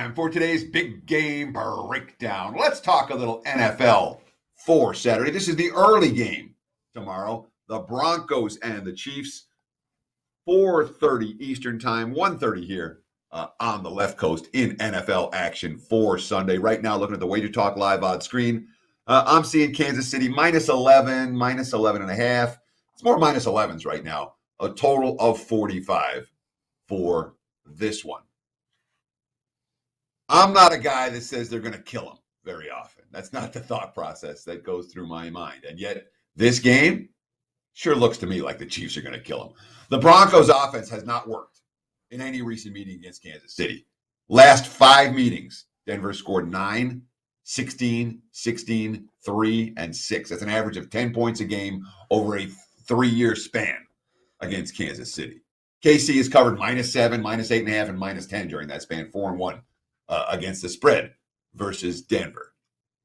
time for today's big game breakdown. Let's talk a little NFL for Saturday. This is the early game tomorrow. The Broncos and the Chiefs. 4:30 Eastern Time, 1:30 here uh, on the left coast in NFL action for Sunday. Right now, looking at the WagerTalk live on screen, uh, I'm seeing Kansas City minus 11, minus 11 and a half. It's more minus 11s right now. A total of 45 for this one. I'm not a guy that says they're going to kill him very often. That's not the thought process that goes through my mind. And yet, this game sure looks to me like the Chiefs are going to kill him. The Broncos offense has not worked in any recent meeting against Kansas City. Last five meetings, Denver scored 9, 16, 16, 3, and 6. That's an average of 10 points a game over a three year span against Kansas City. KC has covered minus 7, minus 8.5, and minus 10 during that span, 4 and 1 uh, against the spread versus Denver.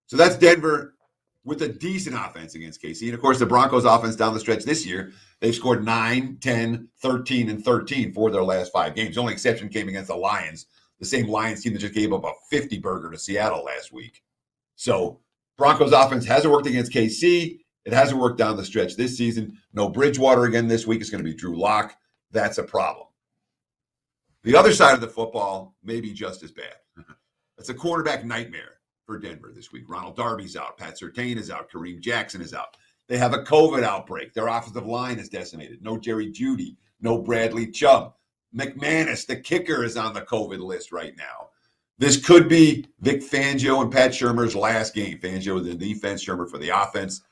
So that's Denver with a decent offense against KC. And of course, the Broncos offense down the stretch this year, they've scored 9, 10, 13, and 13 for their last five games. The only exception came against the Lions, the same Lions team that just gave up a 50 burger to Seattle last week. So Broncos offense hasn't worked against KC. It hasn't worked down the stretch this season. No Bridgewater again this week. It's going to be Drew Lock. That's a problem. The other side of the football may be just as bad. It's a quarterback nightmare for Denver this week. Ronald Darby's out. Pat Surtain is out. Kareem Jackson is out. They have a COVID outbreak. Their offensive line is decimated. No Jerry Jeudy. No Bradley Chubb. McManus, the kicker, is on the COVID list right now. This could be Vic Fangio and Pat Shurmur's last game. Fangio with the defense, Shurmur for the offense.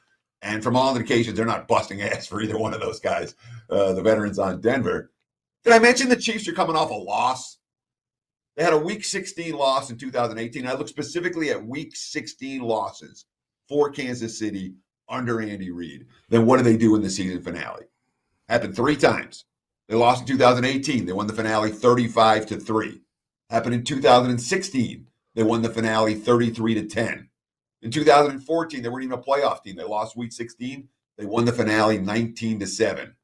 And from all indications, they're not busting ass for either one of those guys, uh, the veterans on Denver. Did I mention the Chiefs are coming off a loss? They had a week 16 loss in 2018. I look specifically at week 16 losses for Kansas City under Andy Reid. Then what do they do in the season finale? Happened three times. They lost in 2018. They won the finale 35 to 3. Happened in 2016. They won the finale 33 to 10. In 2014, they weren't even a playoff team. They lost week 16. They won the finale 19 to 7.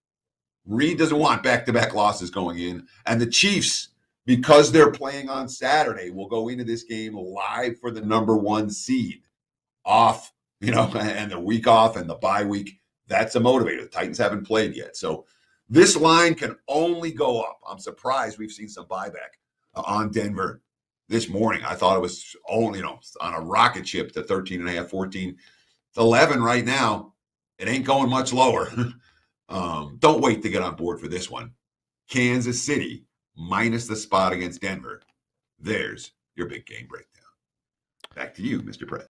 Reid doesn't want back-to-back losses going in. And the Chiefs because they're playing on Saturday, we'll go into this game live for the number one seed off, you know, and the week off and the bye week. That's a motivator. The Titans haven't played yet. So this line can only go up. I'm surprised we've seen some buyback uh, on Denver this morning. I thought it was only, you know, on a rocket ship to 13 and a half, 14. It's 11 right now. It ain't going much lower. um, don't wait to get on board for this one. Kansas City minus the spot against Denver. There's your big game breakdown. Back to you, Mr. Brett.